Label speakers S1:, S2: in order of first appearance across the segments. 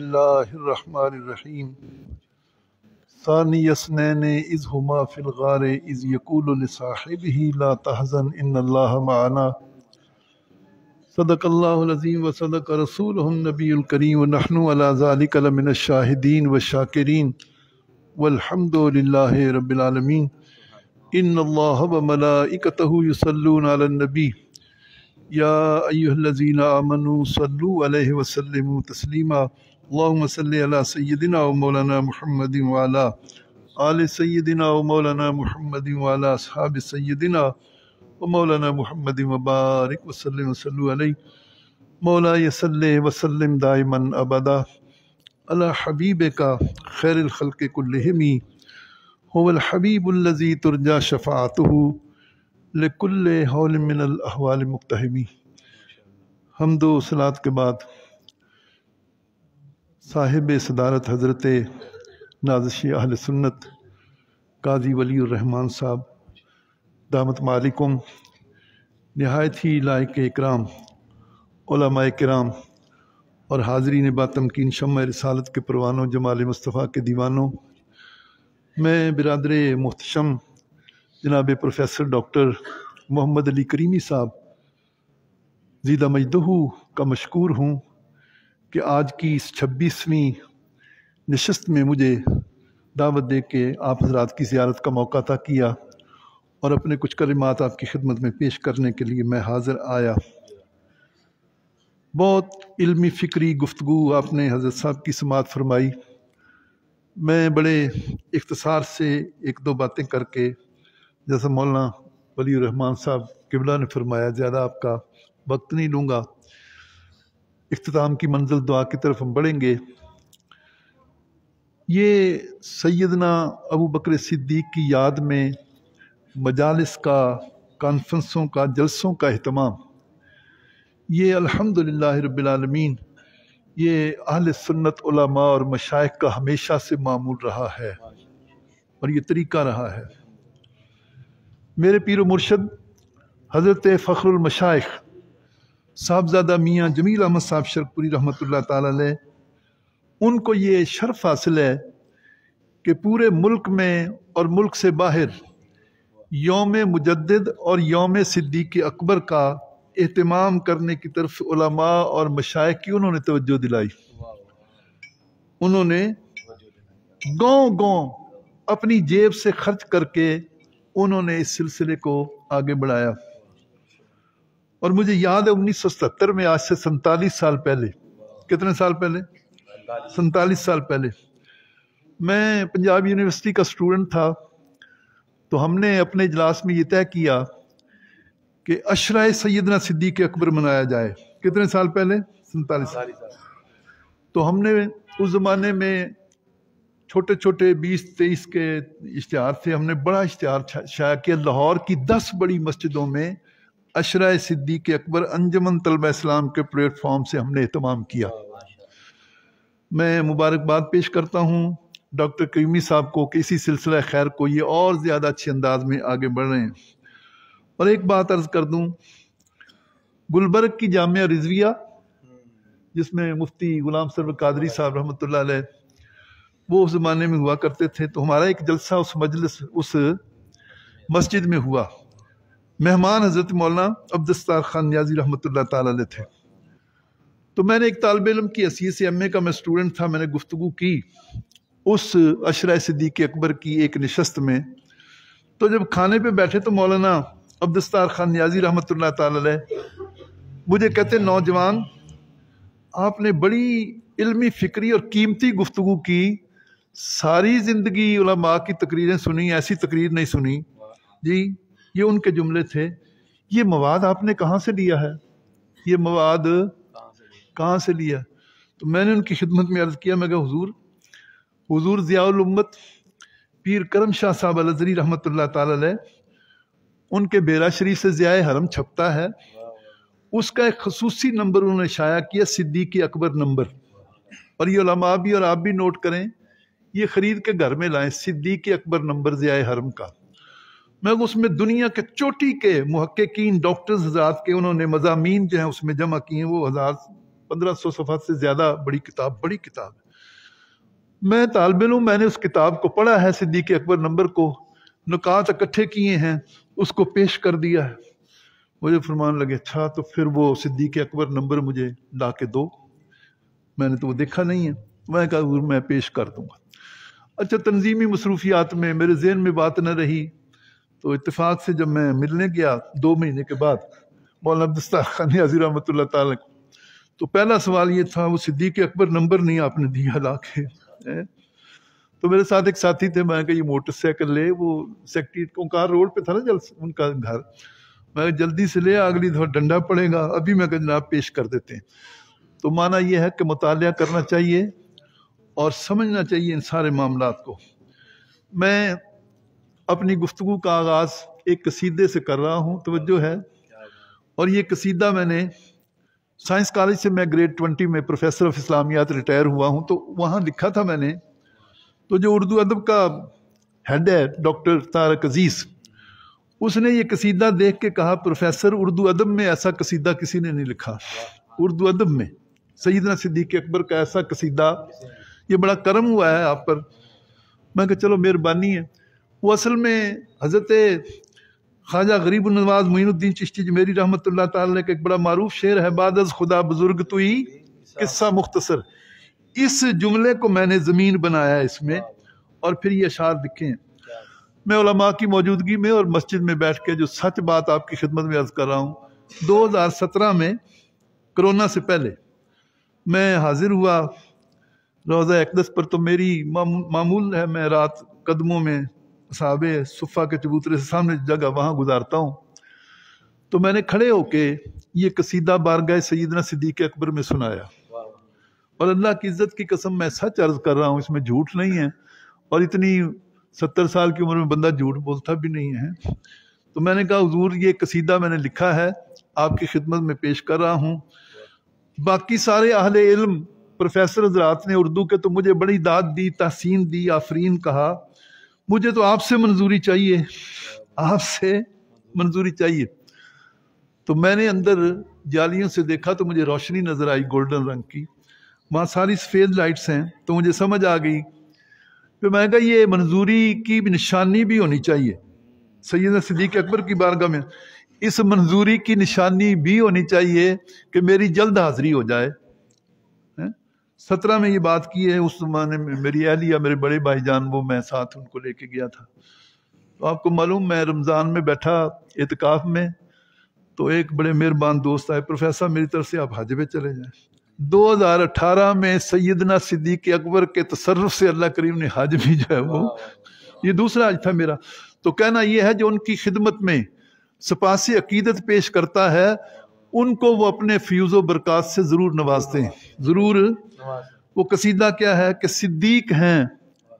S1: रहीम सानी यसनैन इज़ हुमा फिल गार इज़ यकूल लिसाहिबिही ला तहज़न इन्नल्लाह मअना सदक़ल्लाहुल अज़ीम व सदक़ रसूलुहुन नबीयुल करीम व नहनु अला ज़ालिका लमिनश शाहिदीन व शाकिरीन। वल्हम्दुलिल्लाहि रब्बिल आलमीन। इन्नल्लाह व मलाइकतहु युसल्लूना अलन नबी। या अय्युहल्लज़ीना आमनू सल्लु अलैहि व सल्लिमू तस्लीमा। अल्लाहुम्मा सल्लि अला मौलाना मुहम्मदिन व अला आले व मौलाना मुहम्मदिन व अला असहाब व मौलाना मुहम्मदिन व बारिक व सल्लिम व सल्लु अलैहि मौला यसल्ले व सल्लिम अबदा अला हबीबिका खैरिल खल्क़ि कुल्लिहिमी हुवल हबीबुल्लज़ी तुरजा शफ़ाअतुहु लिकुल्ले हौल मिनल अहवाल मुक्तहिमी हमदो सलात के बाद साहिब सदारत हज़रत नाजशी अहल सुन्नत, काजी वली रहमान साहब, दामत मालिकुम, नहायत ही लायक इकराम कराम और हाजरीन बातमकीन शम रसालत के परवानों, जमाल मुस्तफ़ा के दीवानों। मैं बिरदर मुहतशम जनाब प्रोफेसर डॉक्टर मोहम्मद अली करीमी साहब, जीदा मजदहू का मशहूर हूँ। कि आज की इस छब्बीसवीं नशस्त में मुझे दावत दे के आप हजरात की ज़्यारत का मौका था किया और अपने कुछ कलिमात आपकी खिदमत में पेश करने के लिए मैं हाज़िर आया। बहुत इल्मी फ़िक्री गुफ्तु आपने हज़रत साहब की समात फरमाई। मैं बड़े इख्तसार से एक दो बातें करके, जैसा मौलाना वली रहमान साहब किबला ने फरमाया, ज़्यादा आपका वक्त नहीं लूँगा। इख्ताम की मंजिल दुआ की तरफ़ हम बढ़ेंगे। ये सैदना अबू बकर सिद्दीक की याद में मजालस का, कॉन्फ्रेंसों का, जलसों का अहतमाम। ये अल्हम्दुलिल्लाह रब्बिल ये अहल सुन्नत उलमा और मशाइ का हमेशा से मामूल रहा है और ये तरीका रहा है। मेरे पीर मुर्शद, हज़रत फ़खरुल मशाइख साहबजादा मियाँ जमील अहमद साहब शरपुरी रहमत ताल उनको ये शर्फ हासिल है कि पूरे मुल्क में और मुल्क से बाहर योम मुजद और योम सिद्दीक अकबर का अहतमाम करने की तरफ़ उलमा और मशाइ की उन्होंने तवज्जो दिलाई। उन्होंने गाँव गाँव अपनी जेब से खर्च करके उन्होंने इस सिलसिले को आगे बढ़ाया। और मुझे याद है उन्नीस सौ सत्तर में आज से सैतालीस साल पहले। कितने साल पहले? सैतालीस साल पहले। मैं पंजाब यूनिवर्सिटी का स्टूडेंट था तो हमने अपने इजलास में ये तय किया कि अशरा सैदना सिद्दीक अकबर मनाया जाए। कितने साल पहले? सैतालीस साल। तो हमने उस ज़माने में छोटे छोटे बीस तेईस के इश्तहार थे। हमने बड़ा इश्तहार शाया किया। लाहौर की दस बड़ी मस्जिदों में अशरा सिद्दीक अकबर, अंजमन तलबा इस्लाम के प्लेटफॉर्म से हमने अहतमाम किया। मैं मुबारकबाद पेश करता हूँ। डॉक्टर करीमी साहब को कि इसी सिलसिला खैर को ये और ज़्यादा अच्छे अंदाज में आगे बढ़ रहे हैं। और एक बात अर्ज़ कर दूँ, गुलबर्ग की जामिया रिजविया, जिसमें मुफ्ती गुलाम सरव कादरी साहब रहमत वो उस ज़माने में हुआ करते थे। तो हमारा एक जलसा उस मजलिस, उस मस्जिद में हुआ। मेहमान हज़रत मौलाना अब्दस्तार खान न्याजी रहमत ताल थे। तो मैंने एक तालब इलम की हैसीत से एम का मैं स्टूडेंट था, मैंने गुफ्तु की उस अशरा सिद्दीक अकबर की एक नशस्त में। तो जब खाने पे बैठे तो मौलाना अब्दस्तार खान न्याजी रहमत मुझे कहते, नौजवान, आपने बड़ी इल्मी फ़िक्री और कीमती गुफ्तु की, सारी ज़िंदगी उलमा की तकरीरें सुनी, ऐसी तकरीर नहीं सुनी। जी ये उनके जुमले थे। ये मवाद आपने कहाँ से लिया है? ये मवाद कहाँ से लिया? तो मैंने उनकी खिदमत में अर्ज़ किया, मैं कहा, हुजूर हुजूर ज़ियाउलम्मत पीर करम शाह साहब अलजरी रहमत ताल उनके बेरा शरीफ से ज़िया हरम छपता है। उसका एक खसूसी नंबर उन्होंने शाया किया, सिद्दीकी अकबर नंबर। और ये भी और आप भी नोट करें, ये ख़रीद के घर में लाएँ, सिद्दीकी अकबर नंबर ज़िया हरम का। मैं उसमें दुनिया के चोटी के महक्कीन डॉक्टर्स हजरात के उन्होंने मजामी जो हैं उसमें जमा किए हैं, वो हज़ार पंद्रह सौ सफ़ा से ज़्यादा बड़ी किताब बड़ी किताब है। मैं तालब इलम मैंने उस किताब को पढ़ा है, सिद्दीक अकबर नंबर को, नुकात इकट्ठे किए हैं, उसको पेश कर दिया है। मुझे फरमान लगे अच्छा तो फिर वो सिद्दीक अकबर नंबर मुझे ला के दो। मैंने तो वो देखा नहीं है। मैं कहा मैं पेश कर दूँगा। अच्छा तनजीमी मसरूफियात में मेरे जहन में बात न रही। तो इतफाक़ से जब मैं मिलने गया दो महीने के बाद, मौलाना अब्दुस्तार खान हजीर रहमत तो पहला सवाल ये था, वो सिद्दीक अकबर नंबर नहीं आपने दिया ला के तो मेरे साथ एक साथी थे, मैं कहा, ये मोटरसाइकिल ले, वो सेक्रेटरी ओंकार रोड पे था ना जल, उनका घर, मैं जल्दी से ले, अगली दफ़ा डंडा पड़ेगा, अभी मैं जनाब, पेश कर देते हैं। तो माना यह है कि मुताल करना चाहिए और समझना चाहिए इन सारे मामला को। मैं अपनी गुफ्तु का आगाज़ एक कसीदे से कर रहा हूँ तोज्जो है। और ये कसीदा मैंने साइंस कॉलेज से मैं ग्रेड ट्वेंटी में प्रोफेसर ऑफ़ इस्लामियात रिटायर हुआ हूँ तो वहाँ लिखा था मैंने तो जो उर्दू अदब का हेड है, डॉक्टर तारक अज़ीज़, उसने ये कसीदा देख के कहा, प्रोफेसर, उर्दू अदब में ऐसा कसीदा किसी ने नहीं लिखा। उर्दू अदब में सईदना सिद्दीक अकबर का ऐसा कसीदा, ये बड़ा करम हुआ है आप पर। मैं कहा, चलो, मेहरबानी है। वो असल में हज़रत ख्वाजा गरीब नवाज़ मोइनुद्दीन चिश्ती मेरी रहमत का एक बड़ा मारूफ शेर है, बादज खुदा बुज़ुर्ग तो ही किस्सा मुख्तसर। इस जुमले को मैंने ज़मीन बनाया इसमें और फिर ये अशार दिखे हैं। मैं उलमा की मौजूदगी में और मस्जिद में बैठ के जो सच बात आपकी खिदमत में अर्ज़ कर रहा हूँ 2017 में कोरोना से पहले मैं हाजिर हुआ। रोज़ा अकदस पर तो मेरी मामूल है, मैं रात कदमों में साहब सुफ़ा के चबूतरे से सामने जगह वहाँ गुजारता हूँ। तो मैंने खड़े होके ये कसीदा बारगाह सईदना सिद्दीक अकबर में सुनाया। और अल्लाह की इज़्ज़त की कसम मैं सच अर्ज़ कर रहा हूँ, इसमें झूठ नहीं है। और इतनी सत्तर साल की उम्र में बंदा झूठ बोलता भी नहीं है। तो मैंने कहा, हजूर, ये कसीदा मैंने लिखा है, आपकी खिदमत में पेश कर रहा हूँ। बाकी सारे अहल इल्म, प्रोफेसर हजरात ने उर्दू के तो मुझे बड़ी दाद दी, तहसीन दी, आफरीन कहा। मुझे तो आपसे मंजूरी चाहिए। आपसे मंजूरी चाहिए। तो मैंने अंदर जालियों से देखा तो मुझे रोशनी नज़र आई गोल्डन रंग की। वहाँ सारी सफ़ेद लाइट्स हैं तो मुझे समझ आ गई। फिर मैं कहा, ये मंजूरी की निशानी भी होनी चाहिए। सैद सदीक अकबर की बारगाह में, इस मंजूरी की निशानी भी होनी चाहिए कि मेरी जल्द हाजिरी हो जाए। सत्रह में ये बात की है उस जमाने में मेरी अहलिया मेरे बड़े भाईजान वो मैं साथ उनको लेके गया था। तो आपको मालूम मैं रमज़ान में बैठा एतकाफ़ में तो एक बड़े मेहरबान दोस्त आए प्रोफेसर मेरी तरफ़ से आप हज पे चले जाए। 2018 में सैदना सिद्दीक अकबर के तसरफ से अल्लाह करीम ने हज भी जो है वो ये दूसरा हज था मेरा। तो कहना यह है जो उनकी खिदमत में सपासी अकीदत पेश करता है उनको वो अपने फ्यूज़ो बरकत से ज़रूर नवाजते हैं। ज़रूर। वो कसीदा क्या है कि सिद्दीक हैं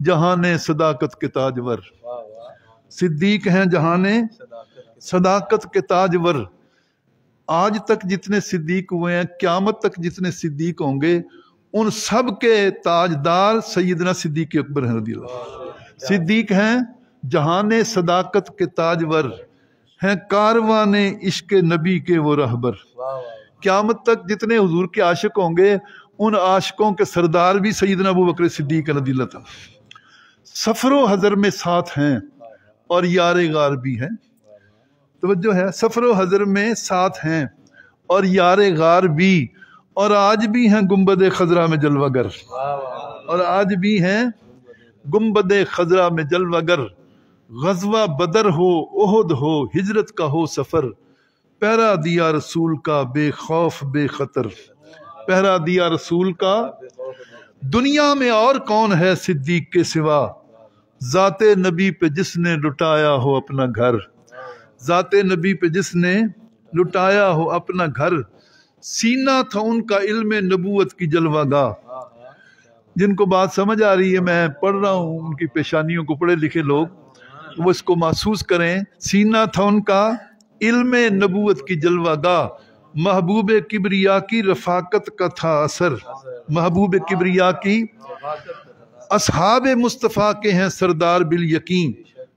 S1: जहाने सदाकत के ताजवर। सिद्दीक हैं जहाने सदाकत के ताजवर। आज तक जितने सिद्दीक हुए हैं, क्यामत तक जितने सिद्दीक होंगे, उन सब के ताजदार सैदना सिद्दीक अकबर हैं सिद्दीक हैं जहान सदाकत के ताजवर। हैं कारवान इश्क नबी के वो रहबर। क्यामत तक जितने हुजूर के आशिक होंगे उन आशिकों के सरदार भी सईदना अबू बकर सिद्दीक सफरो हजर में साथ हैं और यार गार भी हैं। तो है सफ़र हज़र में साथ हैं और यार गार भी और आज भी हैं गुंबद खजरा में जलवागर और आज भी हैं गुंबद खजरा में जलवागर गजवा बदर हो ओहद हो, हिजरत का हो सफ़र। पहरा दिया रसूल का बेखौफ, बेखतर। पहरा दिया रसूल का, दुनिया में और कौन है सिद्दीक के सिवा? जाते नबी पे जिसने लुटाया हो अपना घर। ज़ात नबी पे जिसने लुटाया हो अपना घर। सीना था उनका इल्म नबूत की जलवागा जिनको बात समझ आ रही है, मैं पढ़ रहा हूँ, उनकी पेशानियों को पढ़े लिखे लोग। वो इसको महसूस करें, सीना था उनका, इल्म नबूत की जलवागा महबूब किबरिया की रफाकत का था असर। महबूब किबरिया की असहाब मुस्तफ़ा के हैं सरदार बिल यकीन।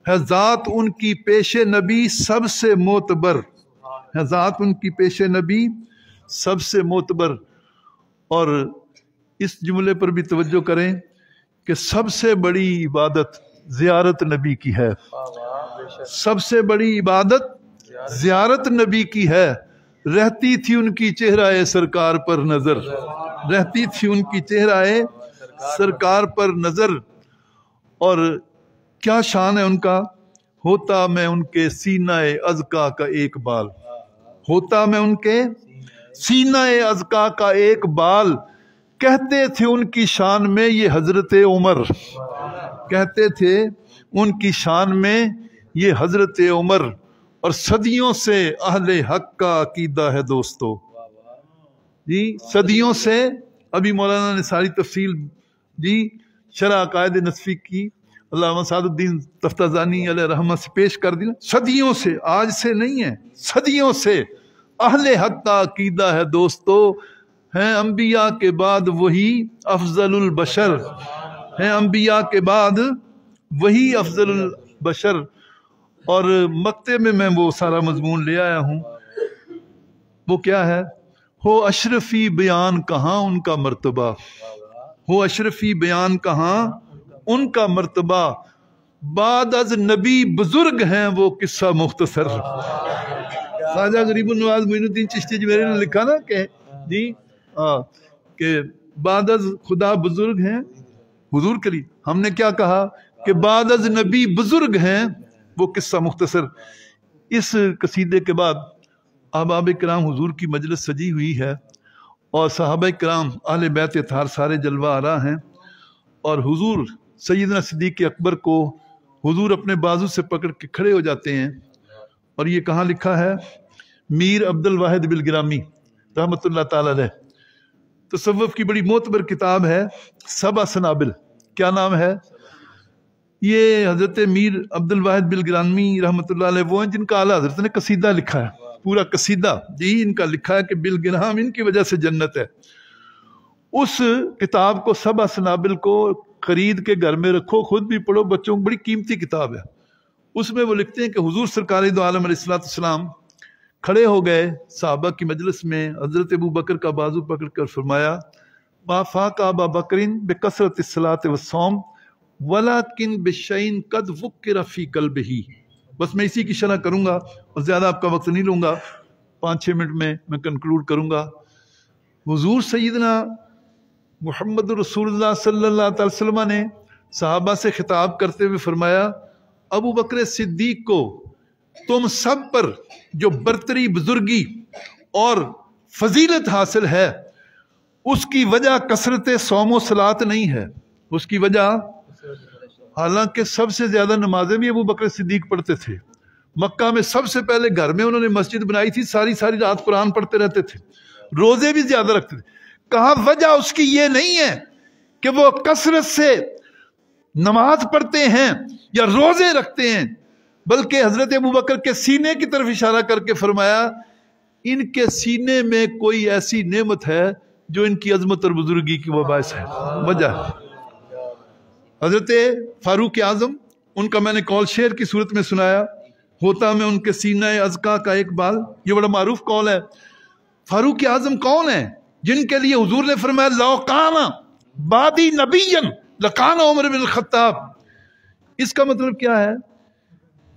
S1: है ज़ात उनकी पेश नबी सबसे मोतबर। है उनकी पेश नबी सबसे मोतबर। और इस जुमले पर भी तवज्जो करें कि सबसे बड़ी इबादत जियारत नबी की है। सबसे बड़ी इबादत जियारत नबी की है। रहती थी उनकी चेहराए सरकार पर नज़र। रहती थी उनकी चेहराए सरकार पर नज़र। और क्या शान है उनका? होता मैं उनके सीनाए अजका का एक बाल। होता मैं उनके सीनाए अजका का एक बाल। कहते थे उनकी शान में ये हज़रत उमर। कहते थे उनकी शान में ये हज़रत उमर। और सदियों से अहले हक का अकीदा है दोस्तों। जी, सदियों से, अभी मौलाना ने सारी तफसील, जी शरा कायद नसफी की अल्लाह सादुद्दीन तफ्ताजानी रहमत से पेश कर दी सदियों से, आज से नहीं है, सदियों से अहले हक का अकीदा है दोस्तों। हैं अम्बिया के बाद वही अफजल बशर। हैं अम्बिया के बाद वही अफजल बशर। और मक्ते में मैं वो सारा मजमून ले आया हूँ। वो क्या है? हो अशरफी बयान कहाँ उनका मरतबा? हो अशरफी बयान कहाँ उनका मरतबा? बाद अज नबी बुज़ुर्ग हैं वो किस्सा मुख्तसर। साजा गरीब नवाज़ मोइनुद्दीन चिश्ती जी मेरे ने लिखा ना कि जी हाँ कि खुदा बुज़ुर्ग हैं, हुजूर करी। हमने क्या कहा? कि बाद नबी बुज़ुर्ग हैं, वो किस्सा मुख्तसर। इस कसीदे के बाद अहबाब कराम हुजूर की मजलिस सजी हुई है और साहब कराम आल बैत थार सारे जलवा आ रहा हैं और हुजूर सैदना सिद्दीक अकबर को हुजूर अपने बाजू से पकड़ के खड़े हो जाते हैं। और ये कहाँ लिखा है? मीर अब्दुल वाहिद बिल गिरामी रहमत तसव्वुफ की बड़ी मोतबर किताब है, सबा सनाबिल। क्या नाम है? ये हज़रत मीर अब्दुल वाहिद बिल गिरामी रहमत वो हैं जिनका आला हज़रत ने कसीदा लिखा है, पूरा कसीदा। जी, इनका लिखा है कि बिल गिराम इनकी वजह से जन्नत है। उस किताब को, सबा सनाबिल को खरीद के घर में रखो, खुद भी पढ़ो, बच्चों को बड़ी कीमती किताब है। उसमें वो लिखते हैं कि हुजूर सरकारी दो आलम सलाम खड़े हो गए, साहबा की मजलिस में हज़रत अबू बकर का बाजू पकड़ कर फरमाया माफा का अबा बकरिन बेकसरत सलात वसोम वला किन बेशैन कद वुक रफ़ी कल्ब ही बस मैं इसी की शरह करूँगा और ज़्यादा आपका वक्त नहीं लूँगा। पाँच छः मिनट में मैं कंक्लूड करूँगा। हजूर सईदना मोहम्मद रसूलुल्लाह सल्लल्लाहु ने साहबा से खिताब करते हुए फरमाया, अबू बकर सिद्दीक को तुम सब पर जो बरतरी बुजुर्गी और फजीलत हासिल है, उसकी वजह कसरत सोमो सलात नहीं है। उसकी वजह, हालाँकि सबसे ज़्यादा नमाजें भी अबू बकर सिद्दीक पढ़ते थे। मक्का में सबसे पहले घर में उन्होंने मस्जिद बनाई थी, सारी सारी रात कुरान पढ़ते रहते थे। रोज़े भी ज़्यादा रखते थे। कहा, वजह उसकी ये नहीं है कि वो कसरत से नमाज़ पढ़ते हैं या रोज़े रखते हैं बल्कि हज़रत अबू बकर के सीने की तरफ़ इशारा करके फरमाया, इनके सीने में कोई ऐसी नेमत है जो इनकी अजमत और बुजुर्गी की वबास है। वजह। हज़रत फारूक आज़म, उनका मैंने कॉल शेर की सूरत में सुनाया। होता मैं उनके सीना अजका का एक बाल ये बड़ा मारूफ कॉल है। फारूक आज़म कौन है जिनके लिए हजूर ने फरमाया लौकाना बादी नबीयन लकाना बिन खत्ताब इसका मतलब क्या है?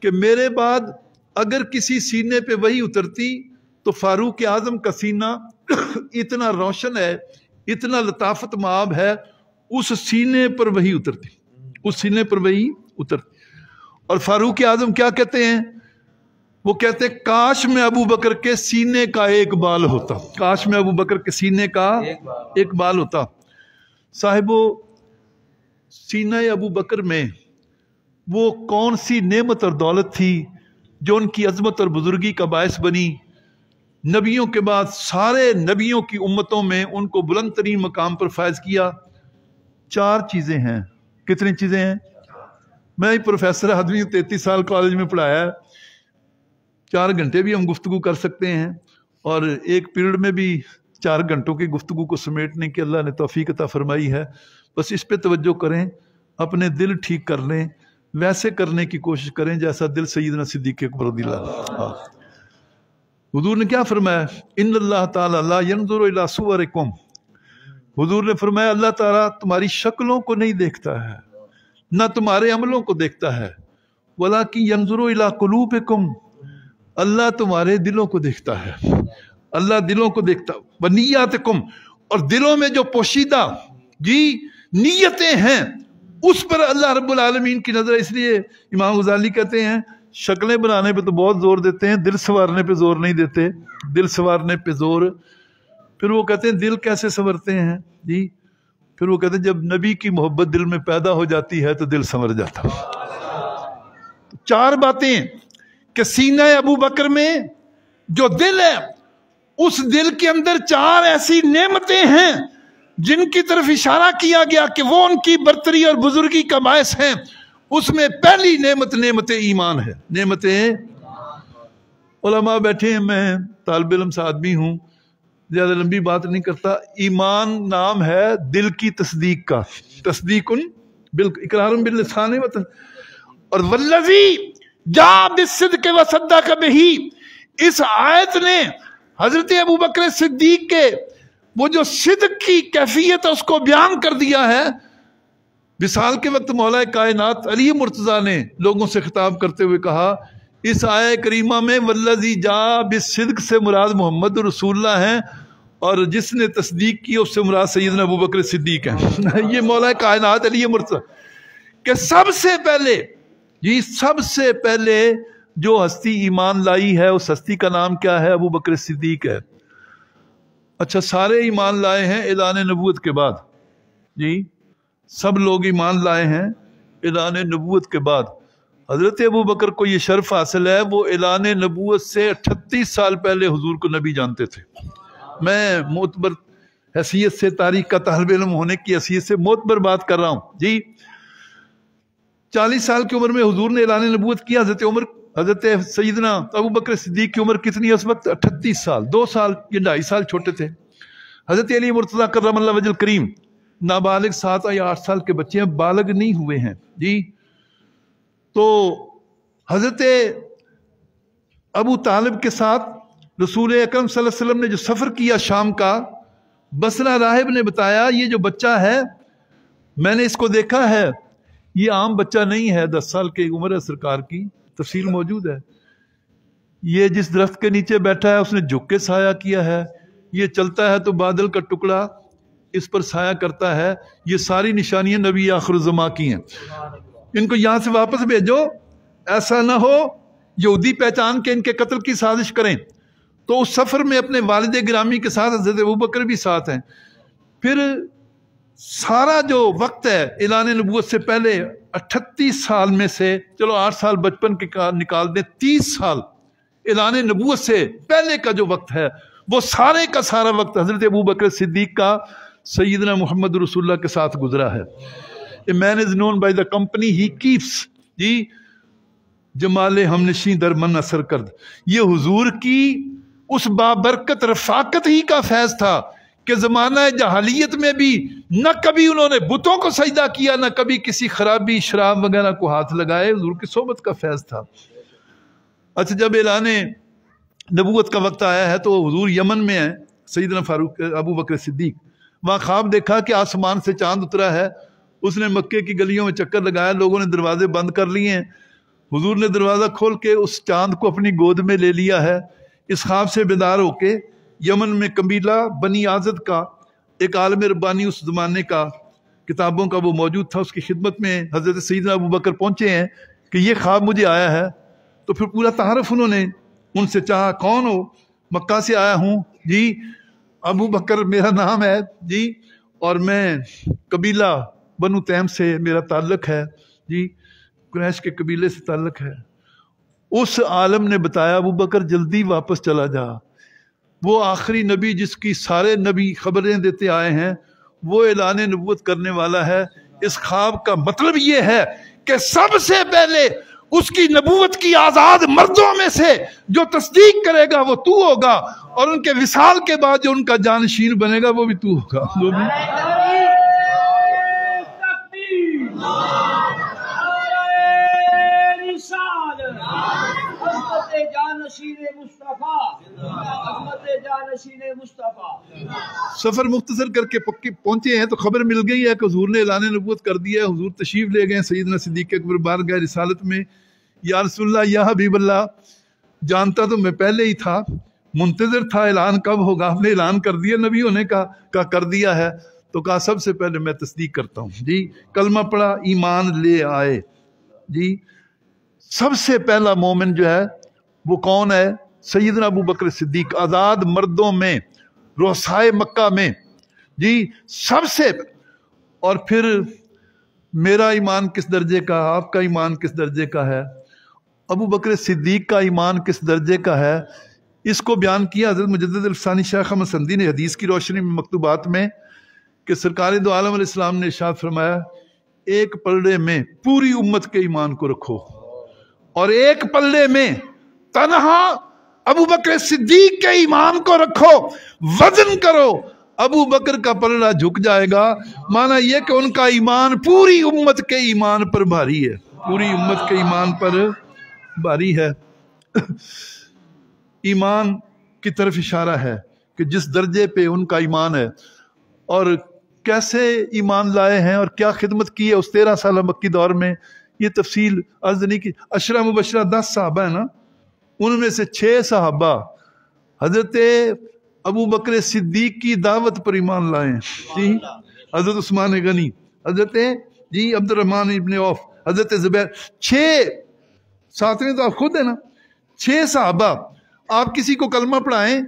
S1: कि मेरे बाद अगर किसी सीने पे वही उतरती तो फारूक आज़म का सीना इतना रोशन है इतना लताफत माब है उस सीने पर वही उतरती उस सीने पर वही उतरती। और फारूक आज़म क्या कहते हैं? वो कहते हैं काश में अबू बकर के सीने का एक बाल होता काश में अबू बकर के सीने का एक बाल, एक बाल होता। साहिबो सीना अबू बकर में वो कौन सी नेमत और दौलत थी जो उनकी अजमत और बुजुर्गी का बायस बनी? नबियों के बाद सारे नबियों की उम्मतों में उनको बुलंद तरीन मकाम पर फायज किया। चार चीज़ें हैं। कितनी चीज़ें हैं? मैं प्रोफेसर आदमी तैतीस साल कॉलेज में पढ़ाया चार घंटे भी हम गुफ्तु कर सकते हैं और एक पीरियड में भी चार घंटों की गुफ्तु को समेटने की अल्लाह ने तोफ़ी अता फरमाई है। बस इस पर तवज्जो करें, अपने दिल ठीक कर लें वैसे करने की कोशिश करें, जैसा दिल सईदना सिद्दीक अकबर दिला हाँ हजूर ने क्या फरमाया? इन सुवर कुम ने फरमाया, अल्लाह ताला तुम्हारी शक्लों को नहीं देखता है, ना तुम्हारे अमलों को देखता है। वला की यंजुरो कुलूब अल्लाह तुम्हारे दिलों को देखता है। अल्लाह दिलों को देखता वनीयात कुम और दिलों में जो पोशीदा, जी, नीयतें हैं उस पर अल्लाह रब्बुल आलमीन की नज़र इसलिए इमाम गजाली कहते हैं, शक्लें बनाने पे तो बहुत ज़ोर देते हैं, दिल संवारने पे ज़ोर नहीं देते, दिल संवारने पे ज़ोर। फिर वो कहते हैं, दिल कैसे संवरते हैं? जी, फिर वो कहते हैं, जब नबी की मोहब्बत दिल में पैदा हो जाती है तो दिल संवर जाता है। तो चार बातें कि सीना अबू बकर में जो दिल है, उस दिल के अंदर चार ऐसी नेमतें हैं जिनकी तरफ़ इशारा किया गया कि वो उनकी बर्तरी और बुजुर्गी का बायस है, उसमें पहली नेमत नेमत ईमान है। नेमत उलमा बैठे हैं, मैं तालब इलम से आदमी हूँ, ज़्यादा लंबी बात नहीं करता। ईमान नाम है दिल की तस्दीक का। तस्दीक उन बिल इकरार बिलसान वतन। और वल्लवी जा बिस्द के वसदा का ही इस आयत ने हज़रत अबू बकर सिद्दीक के वो जो सिद्ध की कैफियत है, उसको बयान कर दिया है। विशाल के वक्त मौला कायनात अली मुर्तज़ा ने लोगों से खिताब करते हुए कहा, इस आय करीमा में वल्लजी जा बिस्क से मुराद मोहम्मद रसूल्ला हैं और जिसने तस्दीक की, उससे मुराद सैद अबू बकर सिद्दीक हैं। ये मौला कायनात अली मुर्तज़ा के सबसे पहले, ये सबसे पहले जो हस्ती ईमान लाई है, उस हस्ती का नाम क्या है? अबू बकर सिद्दीक है। अच्छा सारे ईमान लाए हैं ऐलान नबूत के बाद। जी, सब लोग ईमान लाए हैं ऐलान नबूत के बाद। हज़रत अबू बकर को ये शर्फ हासिल है, वो ऐलान नबूत से अठतीस साल पहले हजूर को नबी जानते थे। मैं मोतबर हैसियत से, तारीख का तलब इलम होने की हैसियत से मोतबर बात कर रहा हूँ। जी, चालीस साल की उम्र में हजूर ने ऐलान नबूत किया, हज़रत उम्र हज़रत सईदना अबू बकर सिद्दीक की उम्र कितनी है उस वक्त? अठतीस साल। दो साल या ढाई साल छोटे थे। हज़रत अली मुर्तज़ा करम वजल करीम, नाबालिग सात या आठ साल के बच्चे हैं, बालग नहीं हुए हैं। जी। तो हज़रत अबू तालिब के साथ रसूल अकरम वसल्लम ने जो सफ़र किया शाम का, बसरा राहिब ने बताया, ये जो बच्चा है, मैंने इसको देखा है, ये आम बच्चा नहीं है, दस साल की उम्र है सरकार की। तफसील मौजूद है। ये जिस दरख्त के नीचे बैठा है, उसने झुक के साया किया है। ये चलता है तो बादल का टुकड़ा इस पर साया करता है। ये सारी निशानियाँ नबी आखिर की हैं। इनको यहाँ से वापस भेजो। ऐसा ना हो, यहूदी पहचान के इनके कत्ल की साजिश करें। तो उस सफ़र में अपने वालद ग्रामी के साथ, हज़रत अबू बकर भी साथ हैं। फिर सारा जो वक्त है ऐलान नबूत से पहले अठतीस साल में से, चलो आठ साल बचपन के निकाल दें, तीस साल ऐलान नबूत से पहले का जो वक्त है, वो सारे का सारा वक्त हज़रत अबू बकर सिद्दीक का सईदना मोहम्मद रसुल्ला के साथ गुजरा है। A man is known by the company, he keeps, जी, जमाल हमनशी दर मन असर कर ये हुजूर की उस बाबरकत, रफाकत ही का फैज था। कि ज़माना जहालियत में भी न कभी उन्होंने बुतों को सजदा किया, न कभी किसी खराबी, शराब वगैरह को हाथ लगाए। हजूर की सोबत का फैज था। अच्छा जब ऐलान नबूत का वक्त आया है तो हजूर यमन में है, सईदना फारूक, अबू बकर सिद्दीक। वहाँ ख्वाब देखा कि आसमान से चाँद उतरा है। उसने मक्के की गलियों में चक्कर लगाया, लोगों ने दरवाजे बंद कर लिए। हैं हुजूर ने दरवाज़ा खोल के उस चाँद को अपनी गोद में ले लिया है। इस ख्वाब से बेदार होके यमन में कबीला, बनी आजद का, एक आलम रब्बानी उस ज़माने का किताबों का वो मौजूद था। उसकी खिदमत में हज़रत सईद अबू बकर पहुँचे हैं कि ये ख्वाब मुझे आया है। तो फिर पूरा तारफ़ उन्होंने उनसे चाहा, कौन हो? मक्का से आया हूँ। जी, अबू बकर मेरा नाम है। जी, और मैं कबीला बनु तैम से मेरा ताल्लुक है। जी, क्रैश के कबीले से ताल्लुक है। उस आलम ने बताया, अबू बकर जल्दी वापस चला जा। वो आखिरी नबी जिसकी सारे नबी खबरें देते आए हैं, वो ऐलान नबूत करने वाला है। इस ख्वाब का मतलब ये है कि सबसे पहले उसकी नबूत की आज़ाद मर्दों में से जो तस्दीक करेगा वो तू होगा और उनके विशाल के बाद जो उनका जानशीन बनेगा वो भी तू होगा। वो भी। सफ़र मुख्तसर करके पक्के पहुँचे हैं तो खबर मिल गई है कि हजूर ने ऐलान नबूत कर दिया है। हजूर तशरीफ़ ले गए सईदना सिद्दीक अकबर बार गए रिसालत में। या रसुल्ला या हबीबल्ला जानता तो मैं पहले ही था, मुंतजर था, ऐलान कब होगा? आपने ऐलान कर दिया नबी होने का का कर दिया है। तो कहा, सबसे पहले मैं तस्दीक करता हूँ। जी, कलमा पढ़ा, ईमान ले आए। जी, सबसे पहला मोमिन जो है वो कौन है? सैदना अबू बकर सिद्दीक, आज़ाद मर्दों में, रोसाए मक्का में। जी, सबसे, और फिर मेरा ईमान किस दर्जे का आपका ईमान किस दर्जे का है? अबू बकर सिद्दीक का ईमान किस दर्जे का है? इसको बयान किया हज़रत मुजदानी शेख मसंदी ने हदीस की रोशनी में, मकतूबात में, कि सरकार दो आलम इस्लाम ने इशाद फरमाया, एक पलड़े में पूरी उम्मत के ईमान को रखो, और एक पलड़े में तनहा अबू बकर सिद्दीक के ईमान को रखो, वज़न करो, अबू बकर का पलड़ा झुक जाएगा। माना यह कि उनका ईमान पूरी उम्मत के ईमान पर भारी है। पूरी उम्मत के ईमान पर भारी है। ईमान की तरफ़ इशारा है कि जिस दर्जे पे उनका ईमान है और कैसे ईमान लाए हैं और क्या खिदमत की है उस तेरह साल मक्की दौर में, ये तफसील अर्ज़ नहीं की अशरा मुबशरा दस साहबा है ना उनमें से छः साहबा हज़रत अबू बकर सिद्दीक की दावत पर ईमान लाए। जी, हज़रत उस्मान गनी, हज़रत, जी अब्दुलरहमान इबन औफ, हज़रत जुबैर छः सातवें तो आप खुद है ना? छः साहबा, आप किसी को कलमा पढ़ाएँ,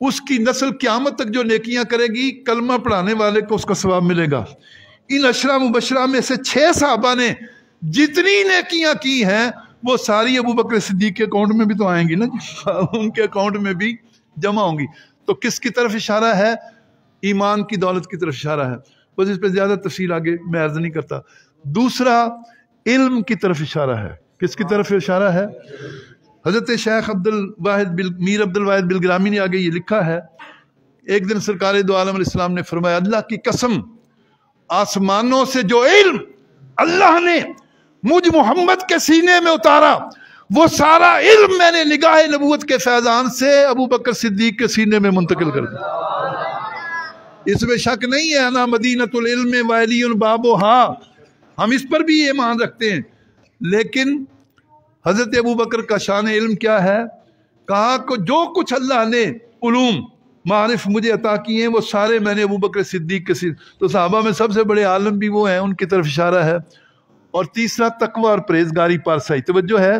S1: उसकी नस्ल क्यामत तक जो नेकियाँ करेगी, कलमा पढ़ाने वाले को उसका स्वाब मिलेगा। इन अशरा मुबशरा में से छः साहबा ने जितनी नेकियाँ की हैं वो सारी अबू बकर सिद्दीक के अकाउंट में भी तो आएँगी ना उनके अकाउंट में भी जमा होंगी। तो किसकी तरफ़ इशारा है? ईमान की दौलत की तरफ़ इशारा है। बस इस पर ज़्यादा तफसील आगे मैं अर्ज़ नहीं करता। दूसरा, इल्म की तरफ़ इशारा है। किसकी तरफ़ इशारा है? हज़रत शेख अब्दुल वाहिद बिल, मीर अब्दुल वाहिद बिलग्रामी ने आगे ये लिखा है। एक दिन सरकार दो आलम इस्लाम ने फरमाया, अल्लाह की कसम, आसमानों से जो इल्म अल्लाह ने मुझ मोहम्मद के सीने में उतारा। वो सारा इल्म मैंने निगाह नबूत के फैजान से अबू बकर सिद्दीक के सीने में मुंतकिल कर दिया। इसमें शक नहीं है ना मदीनतुल इल्म वाली बाबो हाँ। हम इस पर भी ये मान रखते हैं। लेकिन हज़रत अबू बकर का शान इल्म क्या है? कहा को जो कुछ अल्लाह ने उलूम, मारिफ मुझे अता किए हैं, वो सारे मैंने अबू बकर सिद्दीक के तो साहबा में सबसे बड़े आलम भी वो हैं, उनकी तरफ़ इशारा है। और तीसरा तकवा और परहेजगारी पारसाई। तवज्जो है,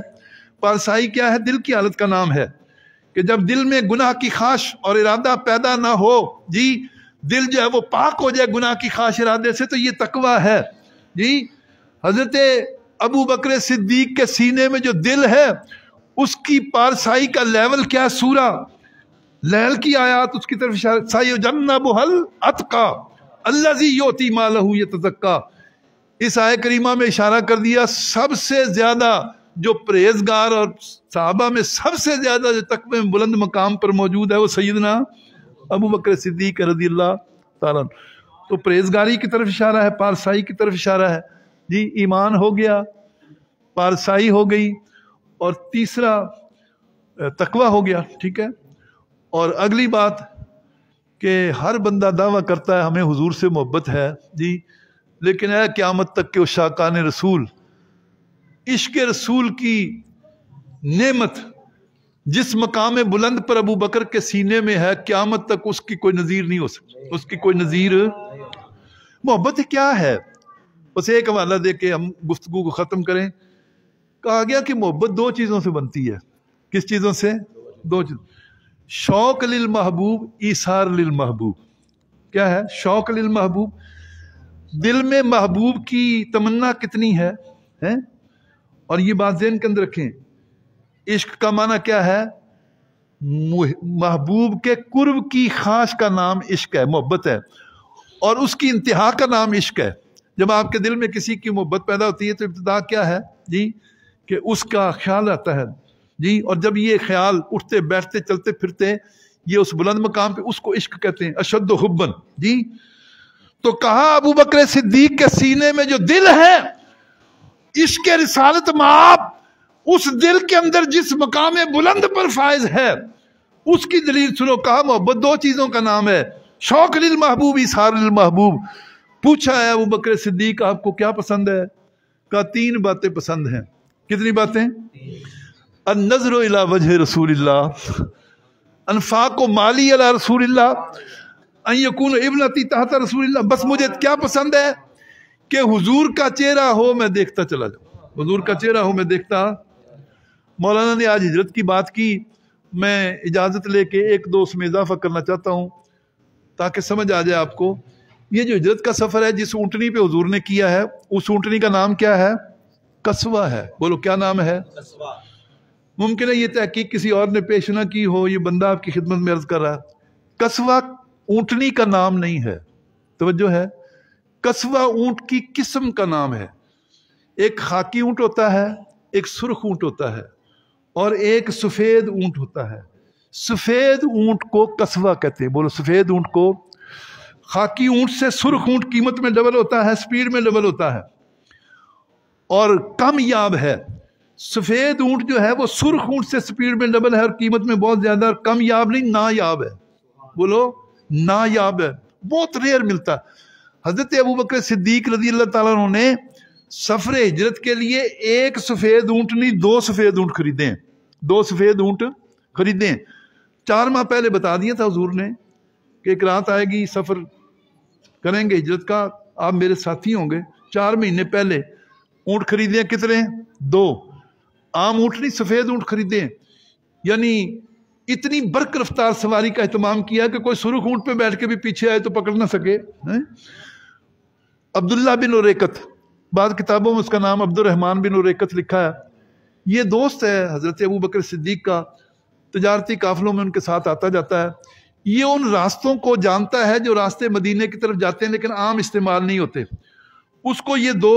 S1: पारसाई क्या है? दिल की हालत का नाम है कि जब दिल में गुनाह की खाश और इरादा पैदा ना हो, जी, दिल जो है वो पाक हो जाए गुनाह की खाश इरादे से तो ये तकवा है। जी, हज़रत अबू बकर सिद्दीक के सीने में जो दिल है, उसकी पारसाई का लेवल क्या है? सूरा। लहल की आयात, उसकी तरफ़ जन्ना बुहल अतका अल्लाह जी योती मालहू ये तजक्का इस आय करीमा में इशारा कर दिया, सबसे ज़्यादा जो परहेजगार और साहबा में सबसे ज़्यादा जो तक में बुलंद मकाम पर मौजूद है वो सैदना अबू बकर सिद्दीक रदी अल्लाह तो परहेजगारी की तरफ़ इशारा है, पारसाई की तरफ़ इशारा है। जी, ईमान हो गया, पारसाई हो गई और तीसरा तकवा हो गया, ठीक है? और अगली बात कि हर बंदा दावा करता है, हमें हुजूर से मोहब्बत है। जी लेकिन है, क़्यामत तक के उस रसूल, इश्क रसूल की नेमत, जिस मकाम बुलंद पर अबू बकर के सीने में है, क़्यामत तक उसकी कोई नज़ीर नहीं हो सकती, उसकी कोई नज़ीर मोहब्बत क्या है? बस एक हवाला दे के हम गुफ्तगु को ख़त्म करें। कहा गया कि मोहब्बत दो चीज़ों से बनती है। किस चीज़ों से? दो चीज़। शौक लिल महबूब, ईसार लिल महबूब। क्या है? शौक लिल महबूब। दिल में महबूब की तमन्ना कितनी है, हैं? और ये बात जहन के अंदर रखें। इश्क का माना क्या है? महबूब के कुर्ब की खास का नाम इश्क है, मोहब्बत है। और उसकी इंतहा का नाम इश्क है। जब आपके दिल में किसी की मोहब्बत पैदा होती है तो इब्तदा क्या है? जी, कि उसका ख्याल आता है। जी, और जब ये ख्याल उठते, बैठते, चलते फिरते, ये उस बुलंद मकाम पे उसको इश्क कहते हैं अशद हुब्बन। जी तो कहा अबू बकर सिद्दीक के सीने में जो दिल है, इसके रिसालत माप उस दिल के अंदर जिस मकाम बुलंद पर फायज है, उसकी दलील सुनो। कहा मोहब्बत दो चीज़ों का नाम है। शौक लिल महबूब, इसार महबूब। पूछा है अबू बकर सिद्दीक, आपको क्या पसंद है? का तीन बातें पसंद हैं। कितनी बातें? नज़र वजह रसूल अनफाक माली अला रसूल यकून इबनती तहत रसूल बस मुझे क्या पसंद है कि हुजूर का चेहरा हो मैं देखता चला जाऊँ हुजूर का चेहरा हो मैं देखता मौलाना ने आज हिजरत की बात की मैं इजाज़त लेके एक दो उसमें इजाफा करना चाहता हूँ ताकि समझ आ जाए आपको ये जो हिजरत का सफ़र है जिस ऊँटनी पे हजूर ने किया है उस ऊँटनी का नाम क्या है कस्बा है बोलो क्या नाम है मुमकिन है ये तहकीक किसी और ने पेश ना की हो ये बंदा आपकी खिदमत में अर्ज़ कर रहा है कस्बा ऊँटनी का नाम नहीं है। तो है। कस्बा ऊँट की किस्म का नाम है। एक खाकी ऊँट होता है, एक सुर्ख ऊँट होता है और एक सफ़ेद ऊँट होता है। सफ़ेद ऊँट को कस्बा कहते हैं। बोलो, सफ़ेद ऊँट को। खाकी ऊँट से सुर्ख ऊँट कीमत में डबल होता है, स्पीड में डबल होता है। और कम याब है। सफ़ेद ऊँट जो है, वो सुर्ख ऊँट से स्पीड में डबल है और कीमत में बहुत ज़्यादा। और कम याब नहीं, ना याब है। बोलो ना याब है। बहुत रेयर मिलता। हज़रत अबू बकर सिद्दीक रज़ी अल्लाह ने सफ़र हिजरत के लिए एक सफ़ेद ऊँट नहीं, दो सफ़ेद ऊँट खरीदे। हैं दो सफ़ेद ऊँट खरीदे। चार माह पहले बता दिया था हजूर ने कि एक रात आएगी, सफ़र करेंगे हिजरत का, आप मेरे साथी होंगे। चार महीने पहले ऊँट खरीदे कितने? दो। आम ऊँट नहीं, सफ़ेद ऊँट खरीदे। यानी इतनी बर्क रफ्तार सवारी का अहतमाम किया कि कोई सुरुख ऊँट पे बैठ के भी पीछे आए तो पकड़ ना सके? अब्दुल्ला बिन उरेकत, बाद किताबों में उसका नाम अब्दुलरहमान बिन उरेकत लिखा है। ये दोस्त है हज़रत अबू बकर सिद्दीक का, तजारती काफिलों में उनके साथ आता जाता है। ये उन रास्तों को जानता है जो रास्ते मदीने की तरफ़ जाते हैं, लेकिन आम इस्तेमाल नहीं होते। उसको ये दो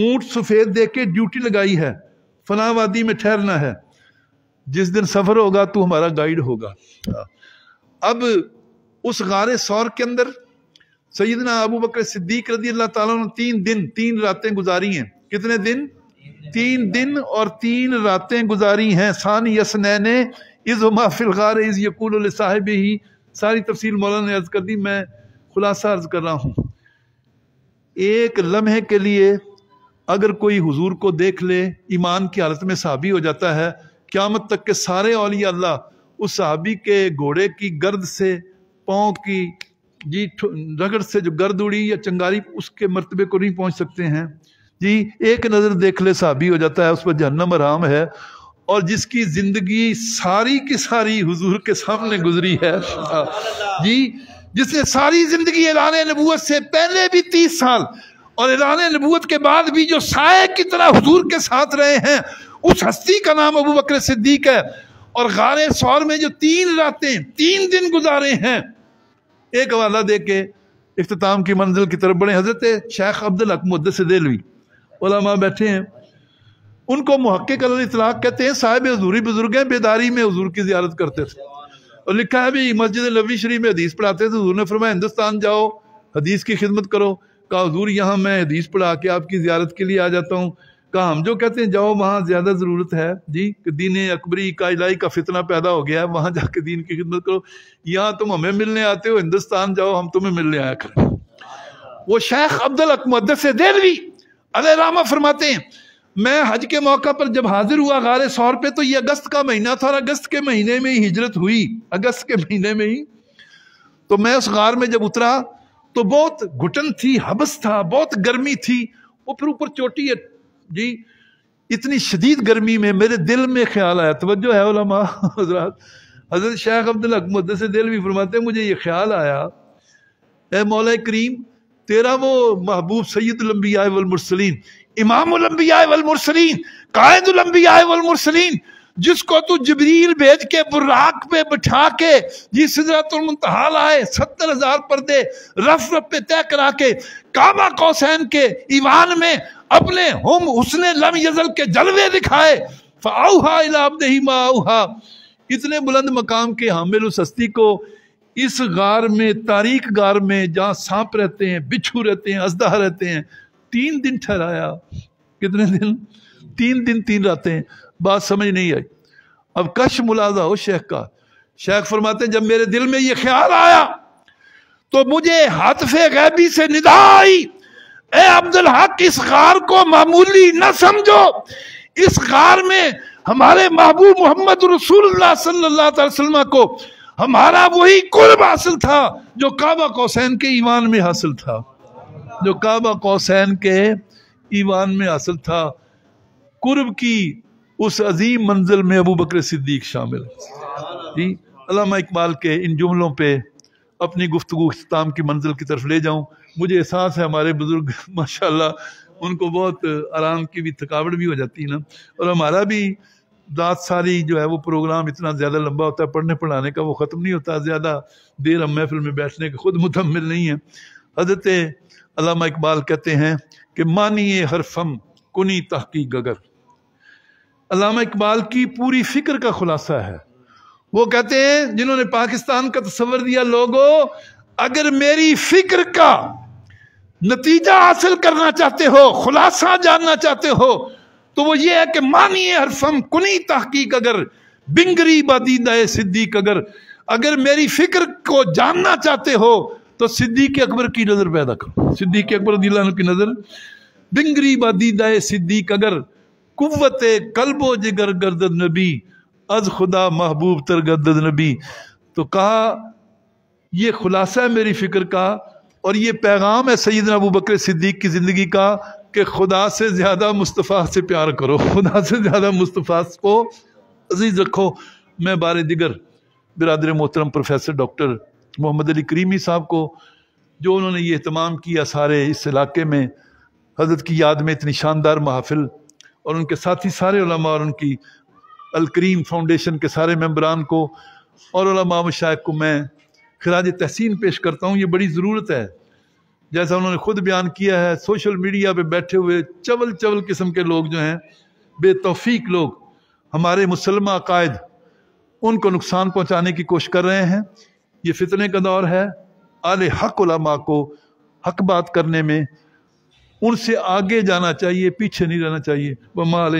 S1: ऊँट सफ़ेद दे के ड्यूटी लगाई है फनावादी में ठहरना है। जिस दिन सफ़र होगा, तू हमारा गाइड होगा। अब उस गारे सौर के अंदर सैदना अबू बकर सिद्दीक रदी अल्लाह ताला ने तीन दिन, तीन रातें गुजारी हैं। कितने दिन? तीन दिन और तीन रातें गुजारी हैं। सान यसनैने इज़ फिलगार इज़ यकूल साहिब ही सारी तफसील मौलाना ने अर्ज़ कर दी। मैं खुलासा अर्ज़ कर रहा हूँ। एक लम्हे के लिए अगर कोई हुजूर को देख ले, ईमान की हालत में साबी हो जाता है क्यामत तक के सारे अलिया अल्लाह उस साहबी के घोड़े की गर्द से, पाँव की जी रगड़ से जो गर्द उड़ी या चंगारी, उसके मरतबे को नहीं पहुँच सकते हैं। जी, एक नज़र देख ले साबी हो जाता है उस पर जहन्नम आराम है। और जिसकी ज़िंदगी सारी की सारी हुजूर के सामने गुजरी है जी, जिसने सारी ज़िंदगी ऐलान नबूत से पहले भी तीस साल और ऐलान नबूत के बाद भी जो साय की तरह हुजूर के साथ रहे हैं उस हस्ती का नाम अबू बकर सिद्दीक है। और गारे सौर में जो तीन रातें, तीन दिन गुजारे हैं, एक हवाला दे के अख्ताम की मंजिल की तरफ़ बढ़े हज़रत शेख अब्दुल अकमुद्द से देलवी ओलामा बैठे हैं। उनको महक्क इतलाक कहते हैं, साहिब हजूरी बुज़ुर्ग हैं, बेदारी में हजूर की जियारत करते थे। और लिखा है भी मस्जिद नबी शरीफ में हदीस पढ़ाते थे हजूर ने फरमाया, हिंदुस्तान जाओ, हदीस की खिदमत करो। कहा, हजूर, यहाँ मैं हदीस पढ़ा के आपकी जियारत के लिए आ जाता हूँ। कहा, हम जो कहते हैं, जाओ, वहाँ ज़्यादा ज़रूरत है। जी, दीन अकबरी का इलाई का फितना पैदा हो गया है। वहाँ जाके दीन की खिदमत करो। यहाँ तुम हमें मिलने आते हो, हिंदुस्तान जाओ, हम तुम्हें मिलने आया करें वो शेख अब्दुल अकमद से देलवी अले रामा फरमाते हैं, मैं हज के मौका पर जब हाजिर हुआ गारे सौर पे तो ये अगस्त का महीना था और अगस्त के महीने में ही हिजरत हुई। अगस्त के महीने में ही। तो मैं उस गार में जब उतरा तो बहुत घुटन थी, हबस था, बहुत गर्मी थी। वो फिर ऊपर चोटी है जी, इतनी शदीद गर्मी में मेरे दिल में ख्याल आया। तवज्जो है उलमा, हज़रत। शेख अब्दुल अकमद से दिल भी फरमाते हैं, मुझे ये ख्याल आया, ए मौला करीम, तेरा वो महबूब सैदुलम्बिया वलमरसलीन इमामबिया वलमरसलीन कायदुलम्बिया वलमरसलीन जिसको तू जबरील भेज के बुराक पे बिठा के जी सिदरतुलमुंतहा लाए सत्तर हज़ार पर्दे रफ रफ पे तय करा के काबा कौसैन के ईवान में अपने हम उसने लम यजल के जलवे दिखाए फाउहा इतने बुलंद मकाम के हामिल उस हस्ती को इस गार में, तारीख गार में जहाँ सांप रहते हैं, बिच्छू रहते हैं अजदा रहते हैं, तीन दिन ठहराया। कितने दिन? तीन दिन, तीन रातें। बात समझ नहीं आई। अब कश मुलाजा हो शेख का। शेख फरमाते जब मेरे दिल में ये ख्याल आया तो मुझे हाथफे गैबी से निदाई। ए अब्दुल हक, इस गार को मामूली न समझो। इस गार में हमारे महबूब मोहम्मद रसूलुल्लाह सल्लल्लाहु अलैहि वसल्लम को हमारा वही कुर्ब हासिल था, जो काबा कौसैन के ईमान में हासिल था। जो काबा कौसैन के ईमान में हासिल था। कुर्ब की उस अजीम मंजिल में अबू बकर सिद्दीक शामिल जी, अलामा इकबाल के इन जुमलों पे अपनी गुफ्तु इख्ताम की मंजिल की तरफ़ ले जाऊँ। मुझे एहसास है हमारे बुज़ुर्ग, माशाल्लाह, उनको बहुत आराम की भी थकावट भी हो जाती है ना। और हमारा भी रात सारी जो है वो प्रोग्राम इतना ज़्यादा लंबा होता है, पढ़ने पढ़ाने का वो ख़त्म नहीं होता, ज़्यादा देर हम महफिल में बैठने के खुद मुतमिल नहीं है। हज़रत अलामा इकबाल कहते हैं कि मानिए हर फम कुनी तहकी गगर अलामा इकबाल की पूरी फ़िक्र का खुलासा है। वो कहते हैं, जिन्होंने पाकिस्तान का तस्वर दिया, लोगों, अगर मेरी फ़िक्र का नतीजा हासिल करना चाहते हो, खुलासा जानना चाहते हो तो वो ये है कि मानिए हरफम कुनी तहकीक अगर, बिंगरी बदीदा सिद्दीक अगर अगर मेरी फ़िक्र को जानना चाहते हो तो सिद्दीक अकबर की नज़र पैदा करो। सिद्दीक अकबर की नज़र, बिंगरी बदीदा सिद्दीक अगर कुत कल्बो जिगर गर्दद नबी अज खुदा महबूब तरगद नबी। तो कहा, ये खुलासा है मेरी फ़िक्र का और ये पैगाम है सईद अबू बकर सिद्दीक की ज़िंदगी का कि खुदा से ज़्यादा मुस्तफ़ा से प्यार करो, खुदा से ज़्यादा मुस्तफ़ा को अज़ीज़ रखो। मैं बार दिगर बिरदर मोहतरम प्रोफेसर डॉक्टर मोहम्मद अली करीमी साहब को, जो उन्होंने ये अहतमाम किया सारे इस इलाके में, हज़रत की याद में इतनी शानदार महाफिल और उनके साथी सारे और उनकी अल करीम फाउंडेशन के सारे मेम्बरान को और मशाक को मैं खराज तहसीन पेश करता हूँ। ये बड़ी ज़रूरत है। जैसा उन्होंने खुद बयान किया है, सोशल मीडिया पे बैठे हुए चवल चवल किस्म के लोग जो हैं, बेतौफीक लोग, हमारे मुसलमान कायद उनको नुकसान पहुँचाने की कोशिश कर रहे हैं। ये फितने का दौर है। आले हक उलमा को हक बात करने में उनसे आगे जाना चाहिए, पीछे नहीं रहना चाहिए। वह माल